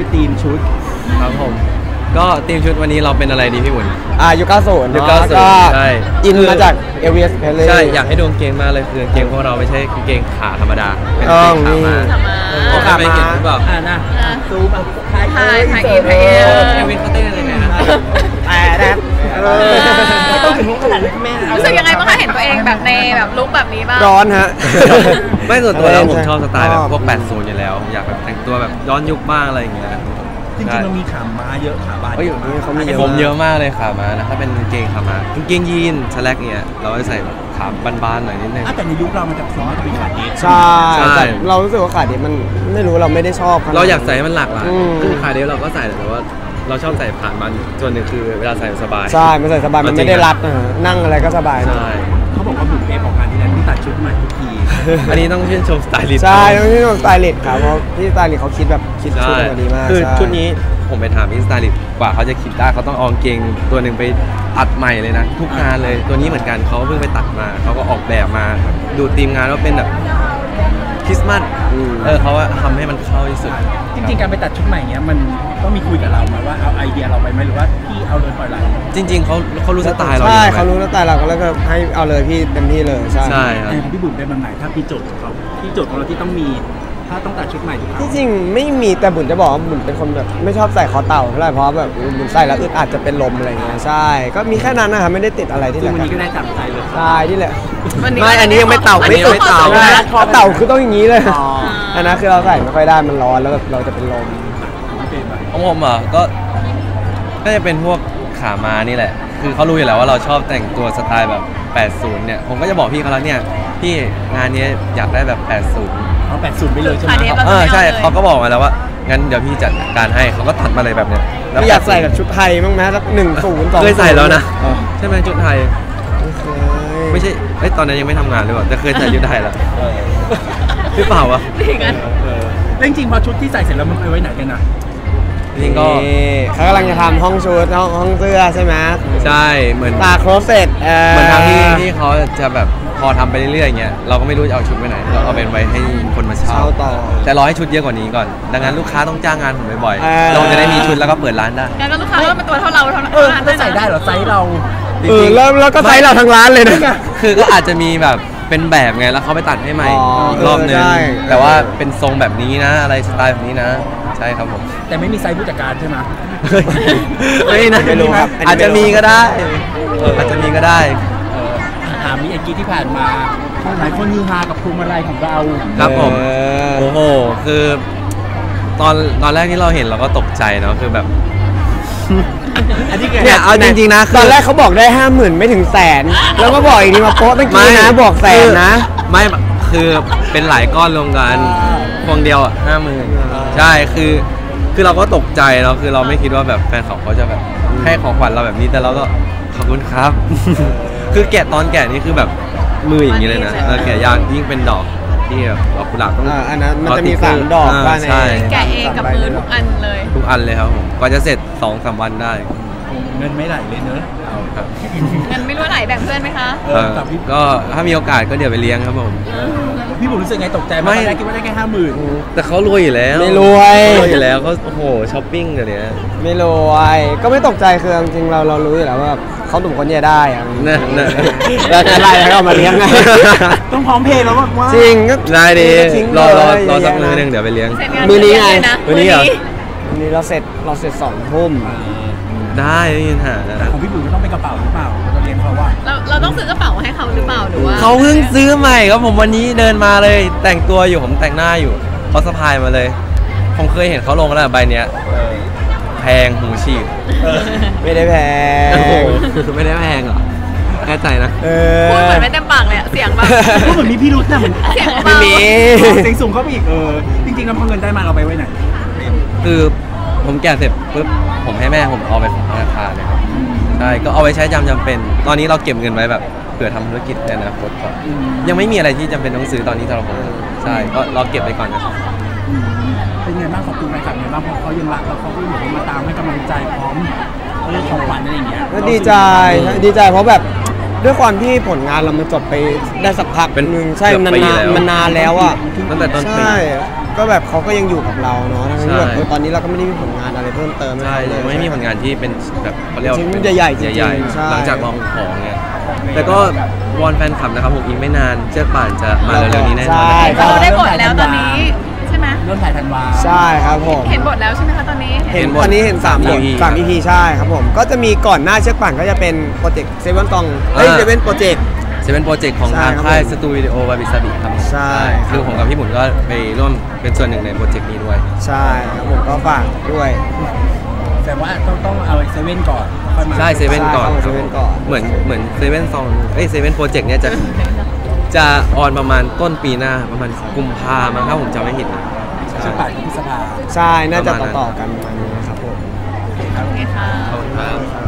วยทีมชุดครับผม ก็ทีมชุดวันนี้เราเป็นอะไรดีพี่หุ่น อ่ายุค90ยุค90ใช่อินมาจากเอเวียสเพลย์ใช่ อยากให้ดวงเกงมากเลยคือเกงของเราไม่ใช่เกงขาธรรมดา เป็นเกงขามาโอ้ขามาเห็นหรือ่าอ่านะซูมถ่ายถ่ายถ่ายเอเวียสเขาเต้นอะไรนะแต่ ไม่ต้องถึงขนาดนั้นแม่เอารู้สึกยังไงบ้างคะเห็นตัวเองแบบในแบบลุคแบบนี้บ้างร้อนฮะ ไม่ส่วนตัวแล้วผมชอบสไตล์แบบชอบพวก80อยู่แล้ว อยากแบบแต่งตัวแบบย้อนยุคบ้างอะไรอย่างเงี้ยจริงๆมันมีขาม้าเยอะขาบานเอ้ยเยอะมากเขามีเยอะผมเยอะมากเลยขามานะถ้าเป็นกางเกงขามากางเกงยีนสแลกเนี่ยเราจะใส่แบบขาบานๆหน่อยนิดนึงอะแต่ในยุคเรามันจะซ้อนเป็นขาเดทใช่ใช่แต่เรารู้สึกว่าขาดนี้มันไม่รู้เราไม่ได้ชอบขนดเราอยากใส่ให้มันหลากหลายอืมคือขาเดียวเราก็ใส่แต่ว่า เราชอบใส่ผ่านมันส่วนหนึ่งคือเวลาใส่สบาย ใช่มันใส่สบายมันจริไม่งได้อะรัดนะฮะนั่งอะไรก็สบายใช่เขาบอกว่าบุ๋มเอฟออกงานที่แล้วที่ตัดชุดใหม่ทุกทีอันนี้ต้องชื่นชมสไตลิสต์ใช่ต้องที่สไตลิสต์ครับเพราะพี่สไตลิสต์เขาคิดแบบคิดชุดใช่มาดีมากคือใช่ชุดนี้ผมไปถามพี่สไตลิสต์กว่าเขาจะคิดได้เขาต้องเอากางเกงตัวหนึ่งไปตัดใหม่เลยนะ ทุกงานเลยตัวนี้เหมือนกันเขาเพิ่งไปตัดมาเขาก็ออกแบบมา ดูทีมงานว่าเป็นแบบ คริสต์มาสอืมเออเขาว่าทำให้มันเข้าที่สุด จริงๆ การไปตัดชุดใหม่เนี้ยมันต้องมีคุยกับเราไหมว่าเอาไอเดียเราไปไหมหรือว่าพี่เอาเลยปล่อยไหลจริง ๆเขาเขารู้สไตล์เราอใช่ยู่เขารู้สไตล์เราก็เลยก็ให้เอาเลยพี่เต็มที่เลยใช่ใช่ครับแต่ของพี่บุ๋มเป็นแบบไหนถ้าพี่โจทย์ของเขาพี่โจทย์ของเราที่ต้องมี ถ้าต้องตัดชุดใหม่ทุกครั้งที่จริงไม่มีแต่บุญจะบอกว่าบุญเป็นคนแบบไม่ชอบใส่คอเต่าเท่าไหร่เพราะแบบบุญใส่แล้วอึดอัดจะเป็นลมอะไรเงี้ยใช่ ก็มีแค่นั้นนะครับไม่ได้ติดอะไรที่ซึ่ไหงนวันนี้ก็ได้จับใจเลยใช่ที่แหละวันนี้ไม่อันนี้ยังไม่เต่าอันไม่นี้สุดไม่เต่าใช่รัดคอเต่าคือต้องอย่างนี้เลยอ๋ออันนั้นคือเราใส่ไม่ค่อยได้มันร้อนแล้วแบบเราจะเป็นลมไม่เป็นไรของผมอะก็ก็จะเป็นพวกขามานี่แหละ คือเขารู้อยู่แล้วว่าเราชอบแต่งตัวสไตล์แบบ 80 เนี่ย ผมก็จะบอกพี่เขาแล้วเนี่ย พี่งานนี้อยากได้แบบ 80 เอาแปดศูนย์ไปเลยใช่ไหมขาเดฟเออใช่เขาก็บอกมาแล้วว่า งั้นเดี๋ยวพี่จัดการให้เขาก็ตัดมาเลยแบบเนี้ยแล้วไม่อยากใส่แบบชุดไทยบ้างไหมสักหนึ่งศูนย์สองเคยใส่แล้วนะอ๋อใช่ไหมชุดไทย ไม่ใช่เอ้ยตอนนั้นยังไม่ทำงานหรือเปล่าแต่เคยใส่ชุดไทยแล้วหรือเปล่าวะอย่างนั้นแล้วจริงๆพอชุดที่ใส่เสร็จแล้วมันไปไว้ไหนกันนะจริงๆก็นี่เขากำลังจะทำห้องชุดห้องห้องเสื้อใช่ไหมใช่เหมือน ตาโครเสร็จเหมือนทางที่ที่เขาจะแบบ พอทำไปเรื่อยๆอย่างเงี้ยเราก็ไม่รู้จะเอาชุดไปไหนเราเอาเป็นไว้ให้คนมาเช่าเช่าต่อแต่รอให้ชุดเยอะกว่านี้ก่อน ดังนั้นลูกค้าต้องจ้างงานผมบ่อยเออๆเราจะได้มีชุดแล้วก็เปิดร้านได้งั้นก็ลูกค้าก็เป็นตัวเท่าเราเท่านั้นเออก็ใส่ได้เหรอไซส์เราจเอริองๆเริ่มแล้วก็ไซส์เราทั้งร้านเลยนะ คือก็อาจจะมีแบบเป็นแบบไงแล้วเขาไปตัดให้ใหม่อ๋ออีอีกรอบนึงเออใช่แต่ว่าเป็นทรงแบบนี้นะ อะไรสไตล์แบบนี้นะ ใช่ครับผม แต่ไม่มีไซส์ผู้จัดการใช่ไหม ไม่นะไม่รู้ครับอาจจะมีก็ได้เอออาจจะมีก็ได้เออ ถามมีเอ็นกีที่ผ่านมาหลายคนฮือฮากับพวงมาลัยของเราครับผมเออโอ้โหคือตอนตอนแรกที่เราเห็นเราก็ตกใจเนาะคือแบบอันนี้เนี่ยเอาจริงๆนะคืตอนแรกเขาบอกได้ห้าหมื่นไม่ถึงแสน แล้วก็บอกอีกทีมาโป๊ะเมื่อกี้นะบอกแสนนะ คือไม่คือเป็นหลายก้อนรวมกันพวงเดียวอะห้าหมื่นอ่าใช่คือคือเราก็ตกใจเนาะคือเราไม่คิดว่าแบบแฟนเขาเขาจะแบบให้ของขวัญเราแบบนี้แต่เราก็ขอบคุณครับ คือแกะตอนแกะนี่คือแบบมืออย่างนี้เลยนะแล้วแกะยากยิ่งเป็นดอกที่แบบดอกกุหลาบต้องอ่าอันนั้นมันจะมีเขสามดอกาบ้านใน ใช่ แกะเองกับมือทุกอันเลย ทุกอันเลยครับผมกว่าจะเสร็จสองสามวันได้ เงินไม่ไหลเลยเนอะครับเงินไม่รู้ไหนแบ่งเพื่อนไหมคะ เออกับพี่ก็ถ้ามีโอกาสก็เดี๋ยวไปเลี้ยงครับผม พี่บุ๋มรู้สึกไงตกใจไหมไม่ ตอนแรกคิดว่าได้แค่ห้าหมื่นแต่เขารวยอยู่แล้วไม่รวย รวยอยู่แล้วเขาโอ้โหช้อปปิ้งเดี๋ยวนี้ไม่รวยก็ไม่ตกใจคือจริงๆเราเรารู้อยู่แล้วว่าเขาถุงคนเนี้ยได้อะน่ะน่ะแล้วจะไล่ให้เขามาเลี้ยงไง ต้องพร้อมเพย์แล้วว่าจริงก็ได้ดีทิ้งรอรอเลยรอสักเยะมือแยะหนึงเดี๋ยวไปเลี้ยง เสร็จงานมื้อนี้ไงเย็เลยะมื้อนี้เหรอวันนี้เราเสร็จเราเสร็จสองทุ่ม ได้ไม่มีปัญหาแต่ของพี่บุ๋มจะต้องเป็นกระเป๋าหรือเปล่าเราเรียนเขาว่าเราเราต้องซื้อกระเป๋ามาให้เขาหรือเปล่าหรือว่าเขาเพิ่งซื้อใหม่ครับผมวันนี้เดินมาเลยแต่งตัวอยู่ผมแต่งหน้าอยู่เขาสะพายมาเลย ผมเคยเห็นเขาลงแล้วใบเนี้ยแพงหูฉีกไม่ได้แพงโอ้โหไม่ได้แพงเหรอแน่ใจนะเอพูดอเหมือนไม่เต็มปากเลยอะเสียงแบบพูดเหมือนมีพี่รุ้นะเหมือนเสียงไม่เบามีเสียงสูงเข้าไปอีกเออจริงๆแล้วพอเงินได้มาเราไปไว้ไหนคือ ผมแกะเสร็จปุ๊บผมให้แม่ผมเอาไปฝากธนาคารเลยครับใช่ก็เอาไว้ใช้จำจำเป็น ตอนนี้เราเก็บเงินไว้แบบเผื่อทำธุรกิจในอนาคตก่อนยังไม่มีอะไรที่จำเป็นต้องซื้อตอนนี้สำหรับผมใช่ก็รอเก็บไปก่อนนะครับอืมเป็นไงบ้างขอบคุณแฟนคลับไงบ้างเพราะเขายังรักแล้วเขาก็เหมือนมาตามให้กำลังใจพร้อมเรื่องของขวัญอะไรอย่างเงี้ยก็ดีใจดีใจเพราะแบบด้วยความที่ผลงานเรามันจบไปได้สักพักเป็นหนึ่งใช่เกือบมันปีนานแล้วมันนานแล้วอะตั้งแต่ต้นปี ใช่ ก็แบบเขาก็ยังอยู่กับเราเนาะทั้งที่แบบใช่เออตอนนี้เราก็ไม่ได้มีผลงานอะไรเพิ่มเติมใช่ห้เขาเลยไม่มีผลงานที่เป็นแบบเขาเรียกว่าชิ้นเป็นใหญ่ๆจริงๆใหญ่ใช่ๆหลังจากลองของไงแต่ก็วอนแฟนคลับนะครับผมอีกไม่นานเชือกป่านจะมาเร็วๆนี้แน่นอนใช่นะครับเราได้บทแล้วตอนนี้ใช่ไหมเริ่มถ่ายธันวาใช่ครับผมเห็นบทแล้วใช่ไหมคะตอนนี้เห็นเห็นบทตอนนี้เห็น3บท EP สาม EP ใช่ครับผมก็จะมีก่อนหน้าเชือกป่านก็จะเป็นโปรเจกต์ Seven Song เอ้ยอ่า Seven Project จะเป็นโปรเจกต์ของใช่ทางครับค่ายผม Studio Wabi Sabi ครับใช่ครับคือผมกับพี่บุ๋นก็ไปร่วมเป็นส่วนหนึ่งในโปรเจกต์นี้ด้วย ใช่ครับผมก็ฝากด้วยแต่ว่าต้องต้องเอาเซเว่นก่อนค่อยมาใช่เซเว่นก่อนใช่เข้ามา7ก่อนเหมือนเหมือน Seven Song เอ้ย Seven Project เนี่ยจะจะ on ประมาณต้นปีหน้าประมาณกุมภาพันธ์ถ้าผมจำไม่ผิดนะเชือกป่านกับพฤษภาใช่น่าจะประมาณนั้นต่อๆกันประมาณนี้ครับผมโอเคครับโอเคค่ะขอบคุณครับ